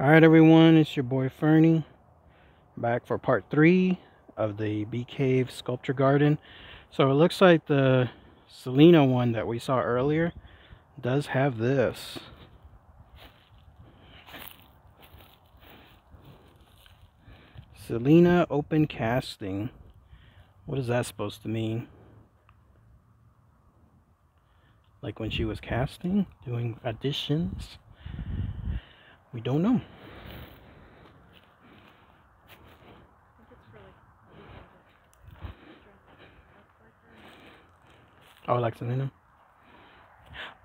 Alright everyone, it's your boy Fernie back for part 3 of the Bee Cave Sculpture Garden. So it looks like the Selena one that we saw earlier does have this. Selena Open Casting. What is that supposed to mean? Like when she was casting, doing auditions? We don't know. Oh, like Selena?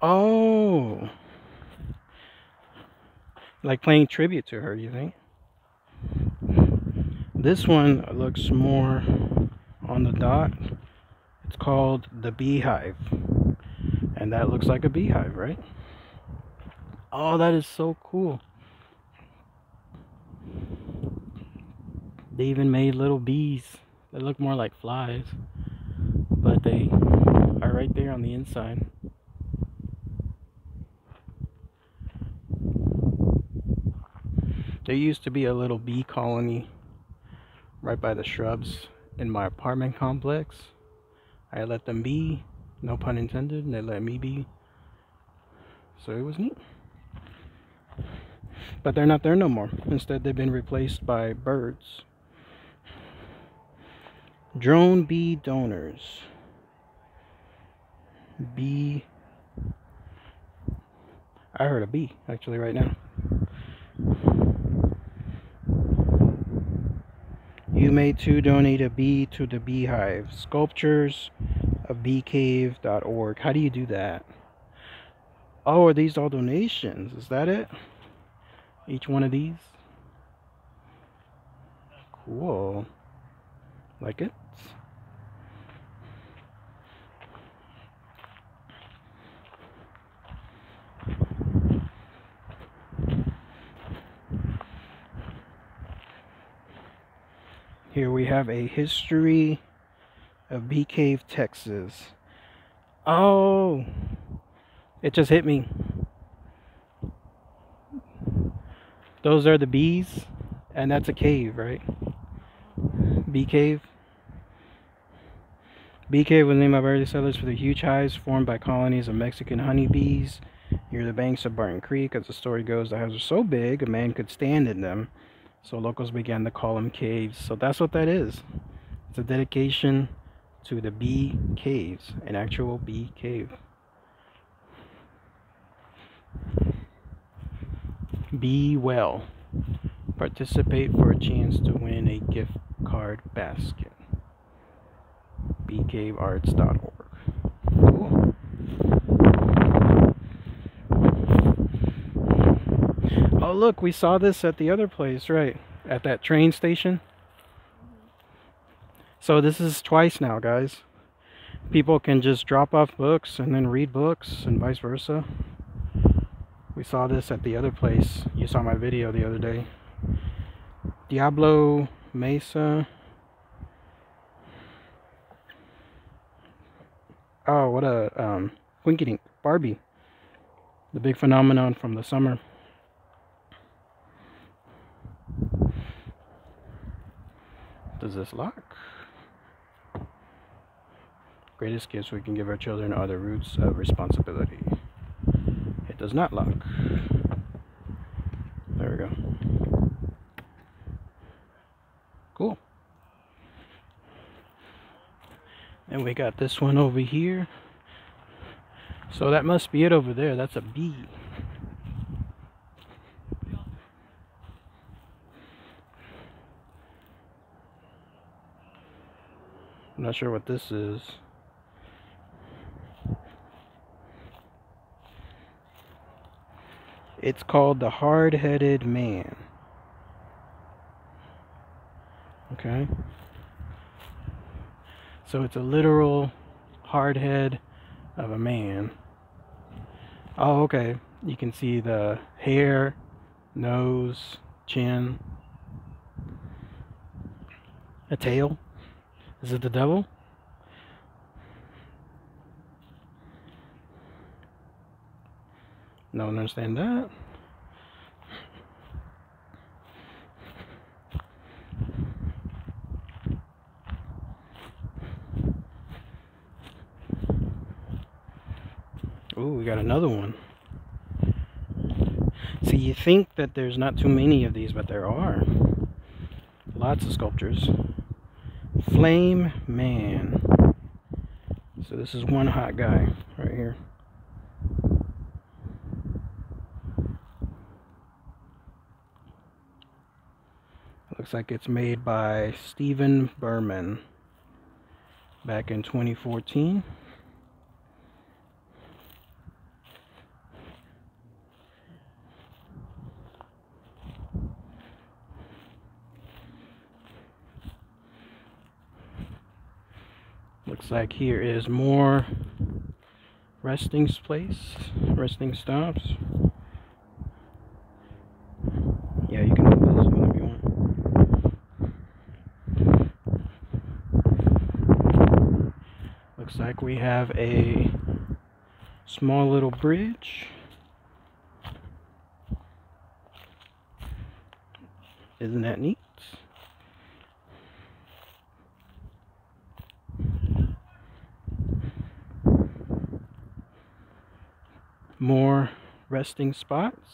Oh. Like playing tribute to her, you think? This one looks more on the dot. It's called the Beehive. And that looks like a beehive, right? Oh, that is so cool. They even made little bees. They look more like flies, but they are right there on the inside. There used to be a little bee colony right by the shrubs in my apartment complex. I let them be, no pun intended, and they let me be. So it was neat. But they're not there no more. Instead, they've been replaced by birds. Drone bee donors. Bee. I heard a bee actually right now. You may too donate a bee to the beehive. Sculptures of beecave.org. How do you do that? Oh, are these all donations? Is that it? Each one of these? Cool. Like it? Here we have a history of Bee Cave, Texas. Oh, it just hit me. Those are the bees, and that's a cave, right? Bee Cave. Bee Cave was named by early settlers for the huge hives formed by colonies of Mexican honeybees near the banks of Barton Creek. As the story goes, the hives were so big a man could stand in them. So locals began to call them caves. So that's what that is. It's a dedication to the bee caves, an actual bee cave. Be well. Participate for a chance to win a gift card basket. beecavearts.org. Cool. Oh, look, we saw this at the other place, right? At that train station. So this is twice now, guys. People can just drop off books and then read books and vice versa. We saw this at the other place. You saw my video the other day. Diablo Mesa. Oh, what a um, Barbie. The big phenomenon from the summer. Does this lock? Greatest gifts we can give our children are the roots of responsibility. It does not lock. There we go. Cool. And we got this one over here. So that must be it over there. That's a bee. I'm not sure what this is. It's called The Hard Headed Man. Okay. So it's a literal hard head of a man. Oh, okay. You can see the hair, nose, chin, a tail. Is it the devil? Don't understand that. Oh, we got another one. So you think that there's not too many of these, but there are. Lots of sculptures. Flame Man. So this is one hot guy right here. Looks like it's made by Stephen Berman back in 2014. Looks like here is more resting place, resting stops. Yeah, you can move this one if you want. Looks like we have a small little bridge. Isn't that neat? more resting spots.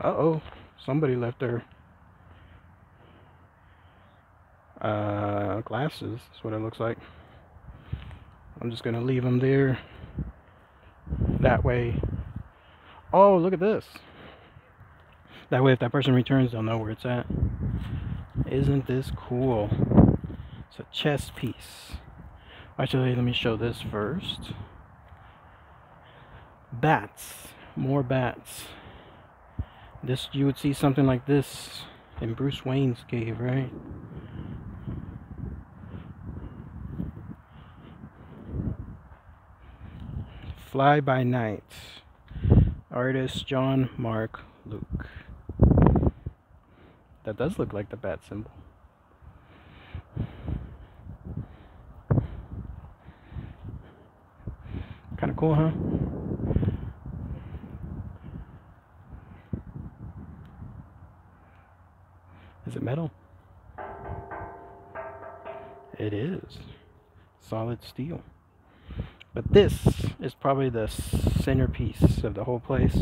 Uh-oh, somebody left their uh, glasses. That's what it looks like. I'm just gonna leave them there. That way. Oh, look at this. That way, if that person returns, they'll know where it's at. Isn't this cool? It's a chess piece. Actually, let me show this first. Bats. More bats. This, you would see something like this in Bruce Wayne's cave, right? Fly by Night. Artist John Mark Luke. That does look like the bat symbol. Kind of cool, huh? Is it metal? It is. Solid steel. But this is probably the centerpiece of the whole place.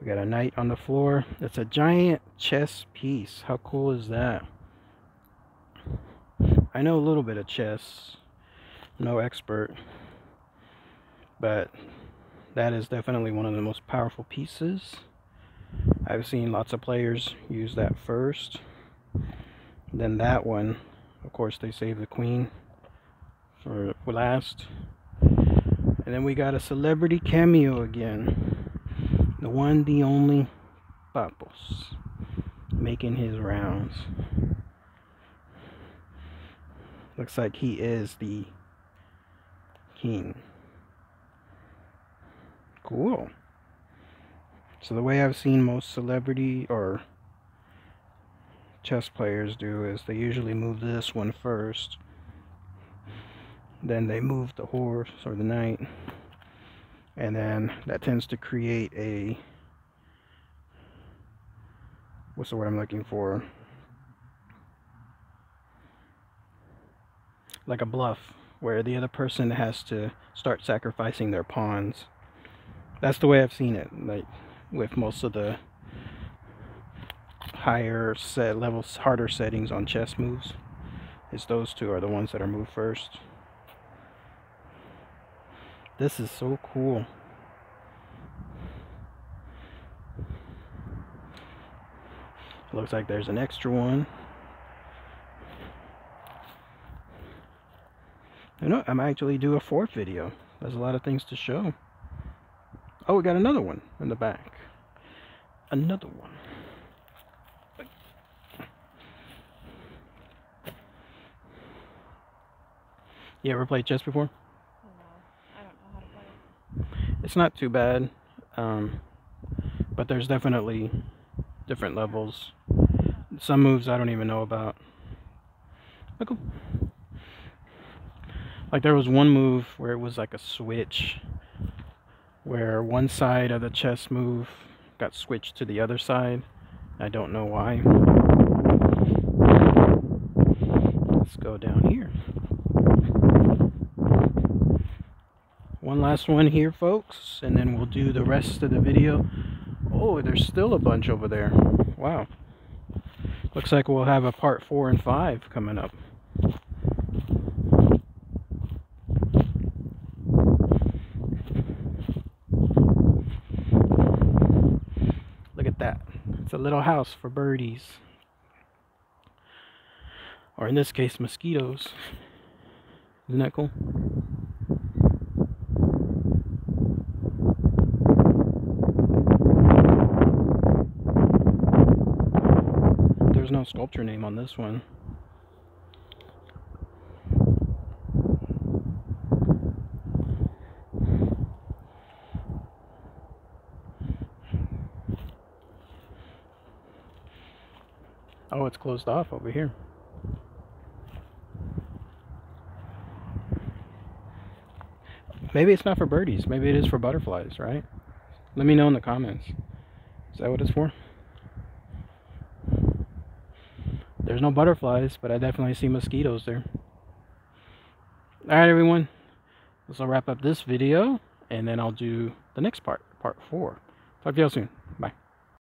We got a knight on the floor. It's a giant chess piece. How cool is that? I know a little bit of chess. No expert. But that is definitely one of the most powerful pieces. I've seen lots of players use that first. Then that one, of course, they save the queen for last. And then we got a celebrity cameo again. The one, the only Papos making his rounds. Looks like he is the king. Cool. So the way I've seen most celebrity or chess players do is they usually move this one first. Then they move the horse or the knight. And then that tends to create a what's the word I'm looking for? Like a bluff where the other person has to start sacrificing their pawns. That's the way I've seen it. Like with most of the higher set levels, harder settings on chess moves. Is those two are the ones that are moved first. This is so cool. Looks like there's an extra one. You know, I might actually do a fourth video. There's a lot of things to show. Oh, we got another one in the back. Another one. You ever played chess before? Oh, no. I don't know how to play. It's not too bad, um, but there's definitely different levels. Some moves I don't even know about. Look, like there was one move where it was like a switch where one side of the chess move got switched to the other side. I don't know why. Let's go down here. One last one here, folks, and then we'll do the rest of the video. Oh, there's still a bunch over there. Wow. Looks like we'll have a part four and five coming up. Look at that. It's a little house for birdies. Or in this case, mosquitoes. Isn't that cool? There's no sculpture name on this one. Oh, it's closed off over here. Maybe it's not for birdies. Maybe it is for butterflies, right? Let me know in the comments. Is that what it's for? There's no butterflies, but I definitely see mosquitoes there. Alright, everyone. This will wrap up this video, and then I'll do the next part, part four. Talk to y'all soon.